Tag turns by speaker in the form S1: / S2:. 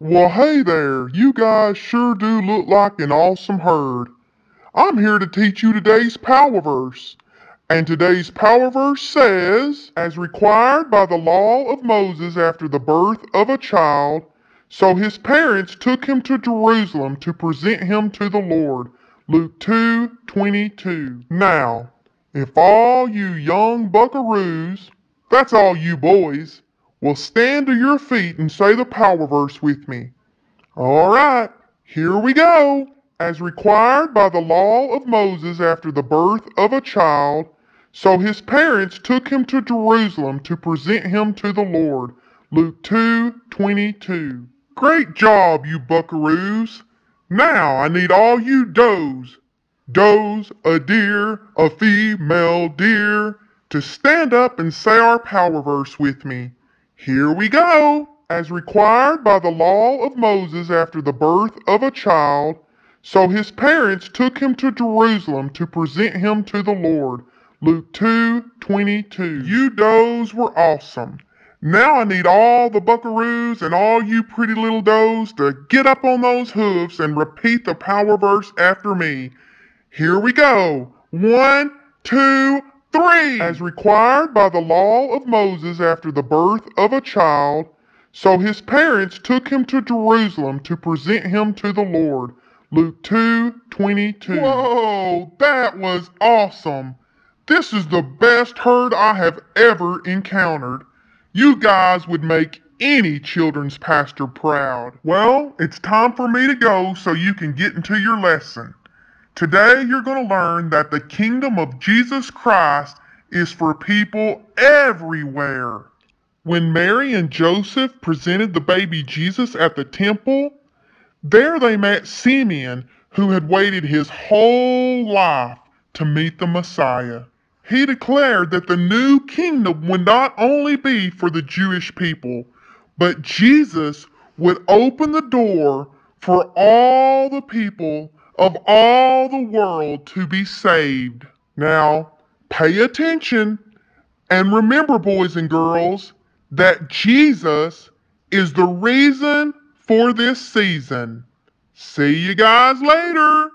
S1: Well, hey there, you guys sure do look like an awesome herd. I'm here to teach you today's power verse. And today's power verse says, As required by the law of Moses after the birth of a child, so his parents took him to Jerusalem to present him to the Lord. Luke 2 22. Now, if all you young buckaroos, that's all you boys, will stand to your feet and say the power verse with me. All right, here we go. As required by the law of Moses after the birth of a child, so his parents took him to Jerusalem to present him to the Lord. Luke 2:22. Great job, you buckaroos. Now I need all you does, does, a deer, a female deer, to stand up and say our power verse with me. Here we go. As required by the law of Moses after the birth of a child, so his parents took him to Jerusalem to present him to the Lord. Luke 2:22. You does were awesome. Now I need all the buckaroos and all you pretty little does to get up on those hoofs and repeat the power verse after me. Here we go. One, two, three. As required by the law of Moses after the birth of a child, so his parents took him to Jerusalem to present him to the Lord. Luke 2:22. Whoa, that was awesome. This is the best herd I have ever encountered. You guys would make any children's pastor proud. Well, it's time for me to go so you can get into your lesson. Today you're going to learn that the kingdom of Jesus Christ is for people everywhere. When Mary and Joseph presented the baby Jesus at the temple, there they met Simeon, who had waited his whole life to meet the Messiah. He declared that the new kingdom would not only be for the Jewish people, but Jesus would open the door for all the people of all the world to be saved. Now, pay attention and remember, boys and girls, that Jesus is the reason for this season. See you guys later.